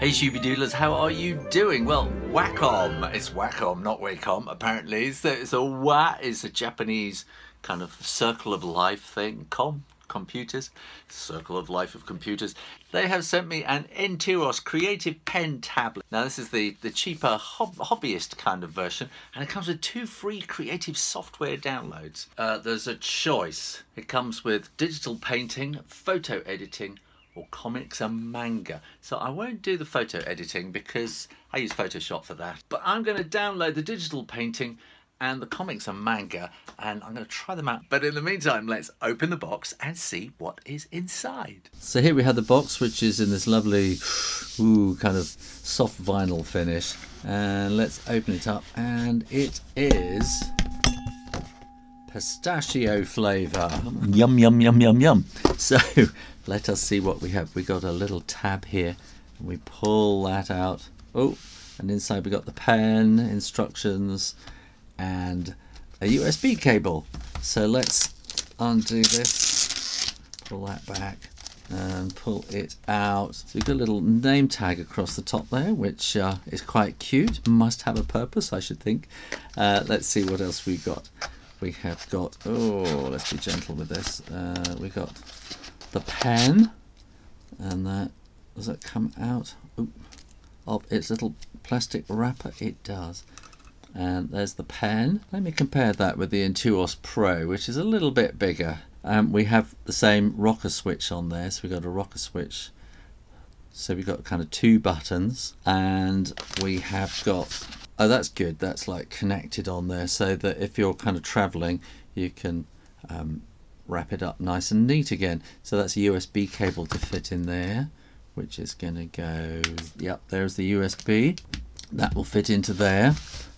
Hey Shooby how are you doing? Well, Wacom, it's Wacom, not Wacom, apparently. So it's a Wa, it's a Japanese kind of circle of life thing. Com, computers, circle of life of computers. They have sent me an Intuos Creative Pen tablet. Now this is the, the cheaper hob hobbyist kind of version and it comes with two free creative software downloads. Uh, there's a choice. It comes with digital painting, photo editing, or comics and manga. So I won't do the photo editing because I use Photoshop for that. But I'm going to download the digital painting and the comics and manga and I'm going to try them out. But in the meantime, let's open the box and see what is inside. So here we have the box which is in this lovely ooh kind of soft vinyl finish. And let's open it up and it is pistachio flavour. Yum, yum, yum, yum, yum. So let us see what we have. We got a little tab here and we pull that out. Oh, and inside we got the pen, instructions, and a USB cable. So let's undo this, pull that back and pull it out. So we've got a little name tag across the top there, which uh, is quite cute. Must have a purpose, I should think. Uh, let's see what else we got. We have got, oh, let's be gentle with this. Uh, we got the pen and that does it come out? Of its little plastic wrapper it does. And there's the pen. Let me compare that with the Intuos Pro which is a little bit bigger. Um, we have the same rocker switch on there so we've got a rocker switch. So we've got kind of two buttons and we have got oh that's good that's like connected on there so that if you're kind of traveling you can um, wrap it up nice and neat again. So that's a USB cable to fit in there, which is going to go, yep, there's the USB. That will fit into there.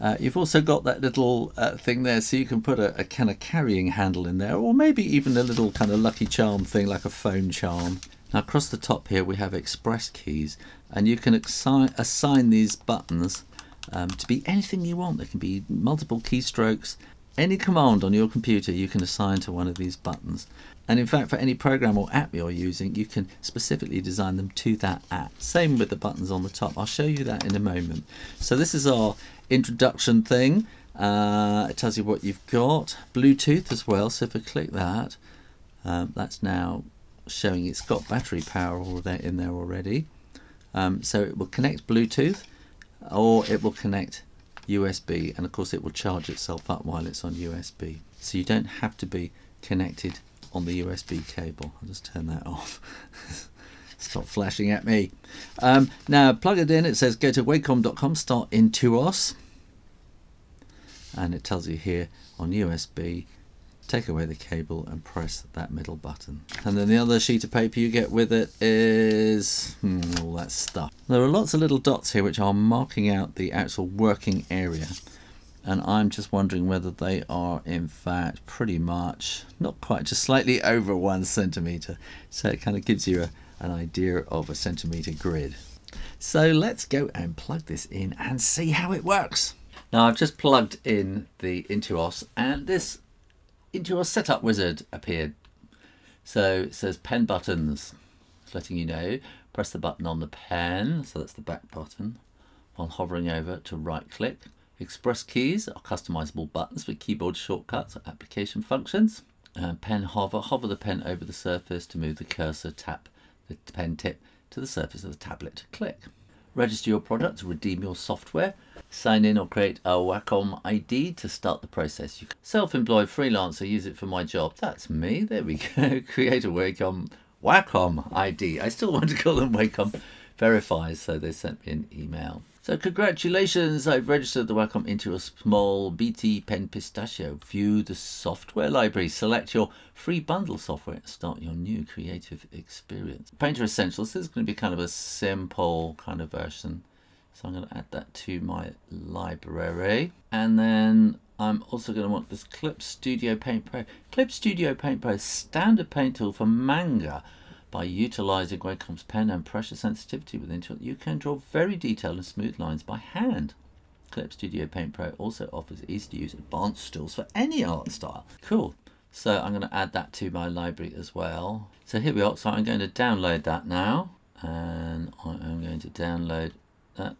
Uh, you've also got that little uh, thing there so you can put a, a, kind of carrying handle in there or maybe even a little kind of lucky charm thing like a phone charm. Now across the top here we have express keys and you can assign, assign these buttons um, to be anything you want. There can be multiple keystrokes any command on your computer you can assign to one of these buttons. And in fact, for any program or app you're using, you can specifically design them to that app. Same with the buttons on the top. I'll show you that in a moment. So this is our introduction thing. Uh, it tells you what you've got. Bluetooth as well. So if I click that, um, that's now showing it's got battery power all there in there already. Um, so it will connect Bluetooth or it will connect USB and of course it will charge itself up while it's on USB so you don't have to be connected on the USB cable. I'll just turn that off. Stop flashing at me. Um, now plug it in. It says go to wacom.com start Intuos and it tells you here on USB take away the cable and press that middle button. And then the other sheet of paper you get with it is hmm, all that stuff. There are lots of little dots here which are marking out the actual working area. And I'm just wondering whether they are in fact pretty much, not quite, just slightly over one centimeter. So it kind of gives you a, an idea of a centimeter grid. So let's go and plug this in and see how it works. Now I've just plugged in the Intuos and this Intuos setup wizard appeared. So it says pen buttons. It's letting you know. Press the button on the pen, so that's the back button, while hovering over to right click. Express keys are customizable buttons for keyboard shortcuts or application functions. Uh, pen hover, hover the pen over the surface to move the cursor, tap the pen tip to the surface of the tablet click. Register your product redeem your software. Sign in or create a Wacom ID to start the process. You self-employed freelancer, use it for my job. That's me. There we go. create a Wacom Wacom ID. I still want to call them Wacom Verifies, so they sent me an email. So congratulations, I've registered the Wacom Intuos Small BT Pen Pistachio. View the software library, select your free bundle software and start your new creative experience. Painter Essentials, this is going to be kind of a simple kind of version. So I'm going to add that to my library. And then I'm also going to want this Clip Studio Paint Pro. Clip Studio Paint Pro is standard paint tool for manga by utilizing Wacom's pen and pressure sensitivity within it, you can draw very detailed and smooth lines by hand. Clip Studio Paint Pro also offers easy to use advanced tools for any art style. Cool. So I'm going to add that to my library as well. So here we are. So I'm going to download that now. and I am going to download that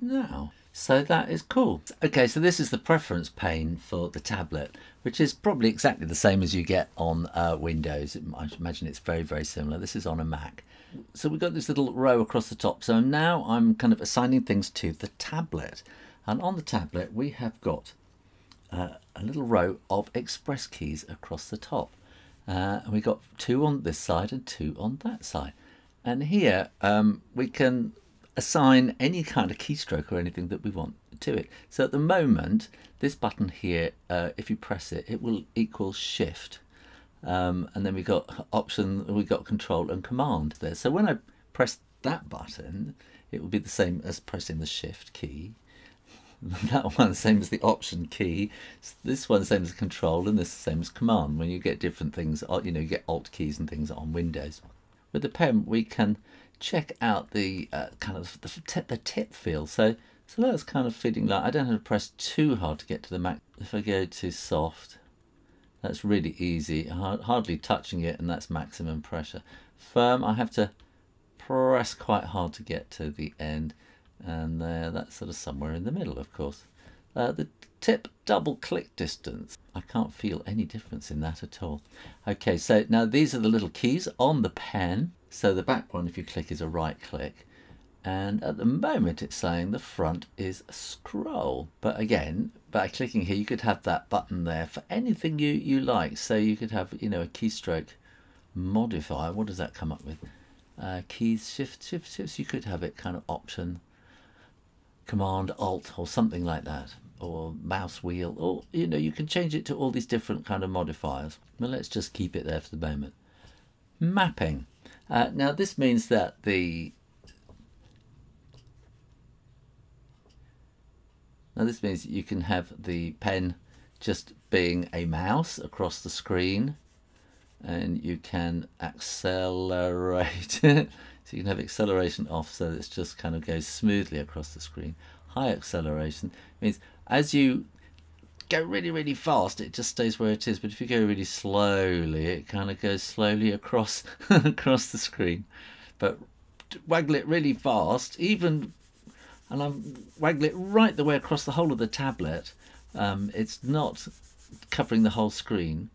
now. So that is cool. Okay, so this is the preference pane for the tablet, which is probably exactly the same as you get on uh, Windows. I imagine it's very, very similar. This is on a Mac. So we've got this little row across the top. So now I'm kind of assigning things to the tablet. And on the tablet, we have got uh, a little row of express keys across the top. Uh, and we've got two on this side and two on that side. And here um, we can assign any kind of keystroke or anything that we want to it. So at the moment, this button here, uh, if you press it, it will equal shift. Um, and then we got option, we got control and command there. So when I press that button, it will be the same as pressing the shift key. that one same as the option key. This one same as control, and this same as command. When you get different things, uh, you know, you get alt keys and things on Windows. With the pen, we can check out the uh, kind of the tip, the tip feel. So, so that's kind of feeling like I don't have to press too hard to get to the max. If I go to soft, that's really easy, hardly touching it, and that's maximum pressure. Firm, I have to press quite hard to get to the end, and there, that's sort of somewhere in the middle, of course. Uh, the tip double click distance, I can't feel any difference in that at all. Okay, so now these are the little keys on the pen. So the back one, if you click, is a right click. And at the moment it's saying the front is scroll. But again, by clicking here, you could have that button there for anything you, you like. So you could have, you know, a keystroke modifier. What does that come up with? Uh, keys, shift, shift, shifts. You could have it kind of option, command, alt, or something like that. Or mouse wheel, or, you know, you can change it to all these different kind of modifiers. But let's just keep it there for the moment. Mapping. Uh, now this means that the now this means you can have the pen just being a mouse across the screen and you can accelerate it. so you can have acceleration off so that it just kind of goes smoothly across the screen high acceleration means as you go really, really fast, it just stays where it is. But if you go really slowly, it kind of goes slowly across across the screen. But waggle it really fast, even, and I waggle it right the way across the whole of the tablet. Um, it's not covering the whole screen.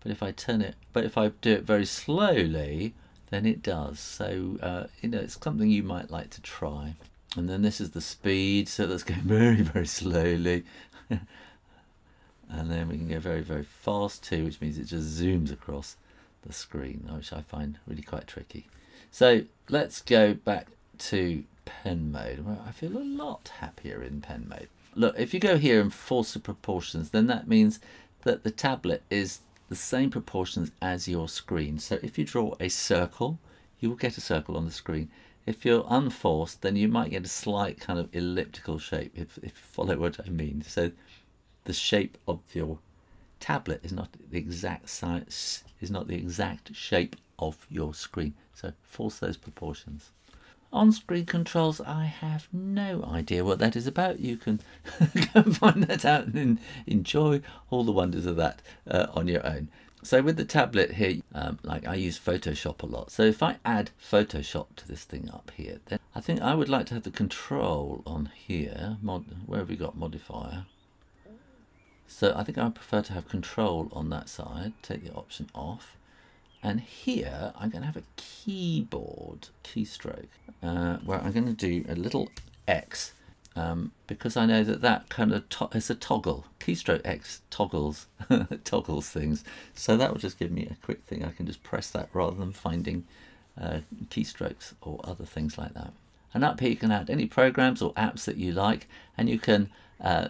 But if I turn it, but if I do it very slowly, then it does. So uh, you know, it's something you might like to try. And then this is the speed, so that's going very, very slowly and then we can go very very fast too which means it just zooms across the screen which I find really quite tricky. So let's go back to pen mode. I feel a lot happier in pen mode. Look if you go here and force the proportions then that means that the tablet is the same proportions as your screen. So if you draw a circle you will get a circle on the screen. If you're unforced then you might get a slight kind of elliptical shape if, if you follow what I mean. So the shape of your tablet is not the exact size is not the exact shape of your screen. So force those proportions. On-screen controls I have no idea what that is about. You can go find that out and enjoy all the wonders of that uh, on your own. So with the tablet here um, like I use Photoshop a lot. So if I add Photoshop to this thing up here then I think I would like to have the control on here mod where have we got modifier so I think I prefer to have control on that side, take the option off. And here I'm going to have a keyboard keystroke uh, where I'm going to do a little X um, because I know that that kind of is a toggle. Keystroke X toggles toggles things. So that will just give me a quick thing. I can just press that rather than finding uh, keystrokes or other things like that. And up here you can add any programs or apps that you like and you can uh,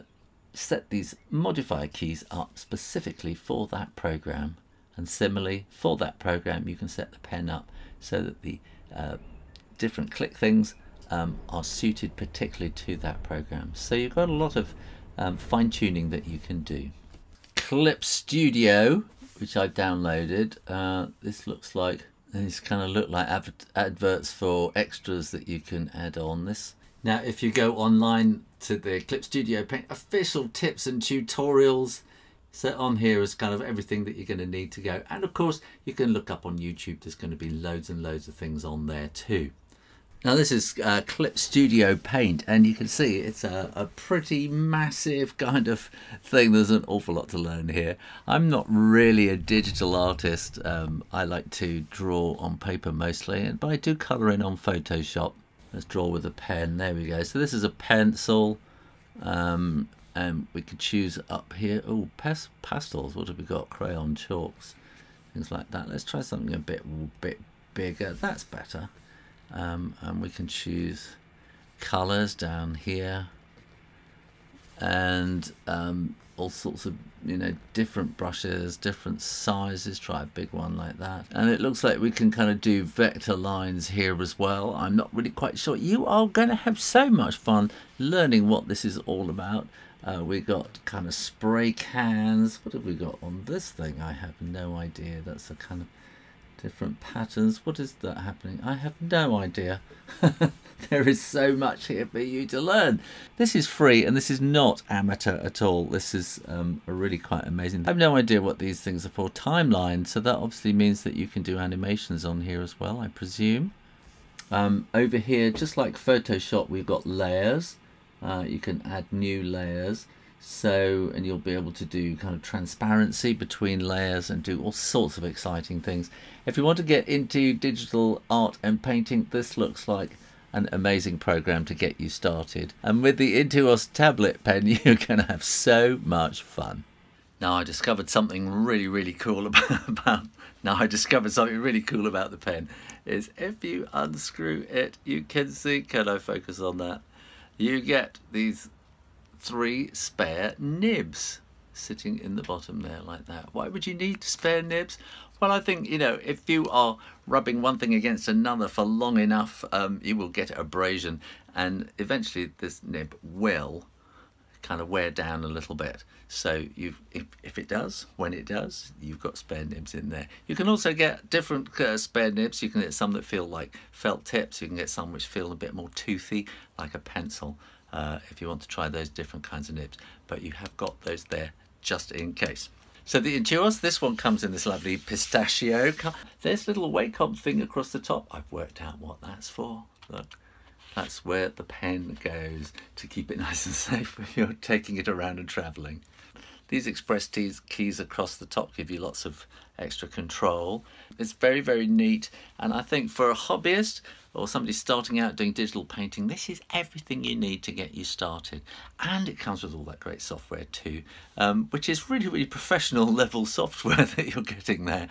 set these modifier keys up specifically for that program. And similarly for that program you can set the pen up so that the uh, different click things um, are suited particularly to that program. So you've got a lot of um, fine-tuning that you can do. Clip studio which I've downloaded uh, this looks like these kind of look like adverts for extras that you can add on this now, if you go online to the Clip Studio Paint official tips and tutorials, so on here is kind of everything that you're going to need to go. And of course, you can look up on YouTube. There's going to be loads and loads of things on there too. Now this is uh, Clip Studio Paint and you can see it's a, a, pretty massive kind of thing. There's an awful lot to learn here. I'm not really a digital artist. Um, I like to draw on paper mostly, but I do colour in on Photoshop. Let's draw with a pen. There we go. So this is a pencil. Um, and we could choose up here. Oh, pas pastels. What have we got? Crayon, chalks, things like that. Let's try something a bit, bit bigger. That's better um, and we can choose colors down here and um, all sorts of you know different brushes different sizes try a big one like that. And it looks like we can kind of do vector lines here as well. I'm not really quite sure. You are going to have so much fun learning what this is all about. Uh, we got kind of spray cans. What have we got on this thing? I have no idea. That's a kind of different patterns. What is that happening? I have no idea. there is so much here for you to learn. This is free and this is not amateur at all. This is um, really quite amazing. I have no idea what these things are for. Timeline, so that obviously means that you can do animations on here as well, I presume. Um, over here, just like Photoshop, we've got layers. Uh, you can add new layers so and you'll be able to do kind of transparency between layers and do all sorts of exciting things. If you want to get into digital art and painting this looks like an amazing program to get you started. And with the Intuos tablet pen you're going to have so much fun. Now I discovered something really really cool about, about now I discovered something really cool about the pen is if you unscrew it you can see can I focus on that? You get these three spare nibs sitting in the bottom there like that. Why would you need spare nibs? Well, I think, you know, if you are rubbing one thing against another for long enough, um, you will get abrasion and eventually this nib will kind of wear down a little bit. So if, if it does, when it does, you've got spare nibs in there. You can also get different uh, spare nibs. You can get some that feel like felt tips. You can get some which feel a bit more toothy, like a pencil uh, if you want to try those different kinds of nibs. But you have got those there just in case. So the Intuos, this one comes in this lovely pistachio. There's little Wacom thing across the top. I've worked out what that's for. Look, that's where the pen goes to keep it nice and safe when you're taking it around and traveling. These express keys across the top give you lots of extra control. It's very, very neat. And I think for a hobbyist or somebody starting out doing digital painting, this is everything you need to get you started. And it comes with all that great software too, um, which is really, really professional level software that you're getting there.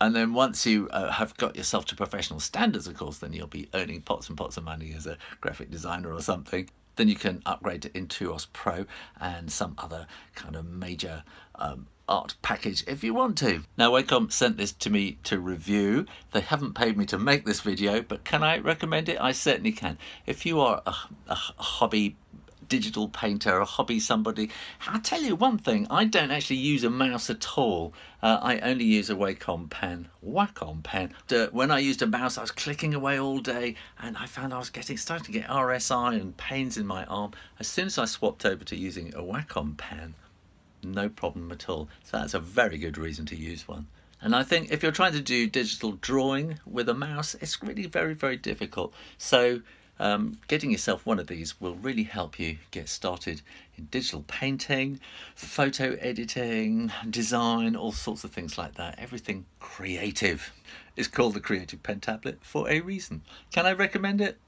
And then once you uh, have got yourself to professional standards, of course, then you'll be earning pots and pots of money as a graphic designer or something then you can upgrade to Intuos Pro and some other kind of major um, art package if you want to. Now Wacom sent this to me to review. They haven't paid me to make this video, but can I recommend it? I certainly can. If you are a, a hobby digital painter, a hobby somebody. I'll tell you one thing, I don't actually use a mouse at all. Uh, I only use a Wacom pen, Wacom pen. When I used a mouse, I was clicking away all day and I found I was getting starting to get RSI and pains in my arm. As soon as I swapped over to using a Wacom pen, no problem at all. So that's a very good reason to use one. And I think if you're trying to do digital drawing with a mouse, it's really very, very difficult. So um, getting yourself one of these will really help you get started in digital painting, photo editing, design, all sorts of things like that. Everything creative. It's called the Creative Pen Tablet for a reason. Can I recommend it?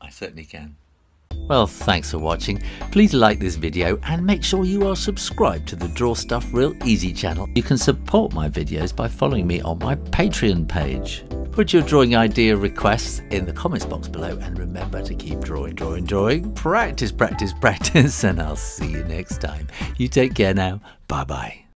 I certainly can. Well, thanks for watching. Please like this video and make sure you are subscribed to the Draw Stuff Real Easy channel. You can support my videos by following me on my Patreon page. Put your drawing idea requests in the comments box below and remember to keep drawing, drawing, drawing. Practice, practice, practice, and I'll see you next time. You take care now. Bye bye.